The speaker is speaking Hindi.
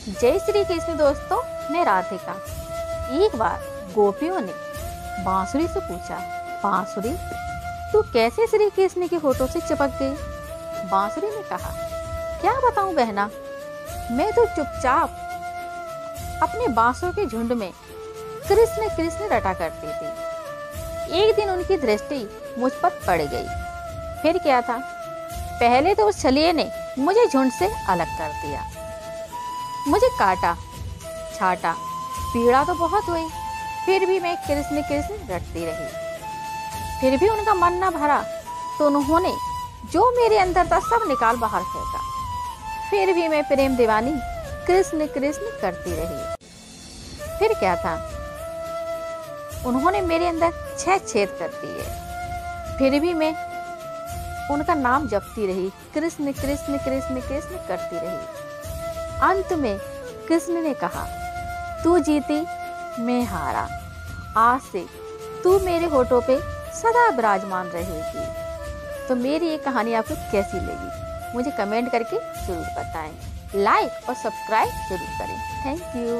जय श्री कृष्ण दोस्तों, मैं राधिका। एक बार गोपियों ने बांसुरी से पूछा, बांसुरी, तू कैसे श्री कृष्ण के होठों से चिपक गई? बांसुरी ने कहा, क्या बताऊँ बहना, मैं तो चुपचाप अपने बांसों के झुंड में कृष्ण कृष्ण रटा करती थी। एक दिन उनकी दृष्टि मुझ पर पड़ गई। फिर क्या था? पहले तो उस छलिए ने मुझे झुंड से अलग कर दिया। मुझे काटा, छाटा। पीड़ा तो बहुत हुई, फिर भी मैं कृष्ण कृष्ण रटती रही। फिर भी उनका मन न भरा तो उन्होंने जो मेरे अंदर था सब निकाल बाहर फेंका। फिर भी मैं प्रेम दीवानी कृष्ण कृष्ण करती रही। फिर क्या था? उन्होंने मेरे अंदर छह छेद कर दिए। फिर भी मैं उनका नाम जपती रही कृष्ण कृष्ण कृष्ण कृष्ण करती रही। अंत में कृष्ण ने कहा, तू जीती, मैं हारा। आज से तू मेरे होठों पे सदा विराजमान रहेगी। तो मेरी ये कहानी आपको कैसी लगी, मुझे कमेंट करके ज़रूर बताएँ। लाइक और सब्सक्राइब ज़रूर करें। Thank you.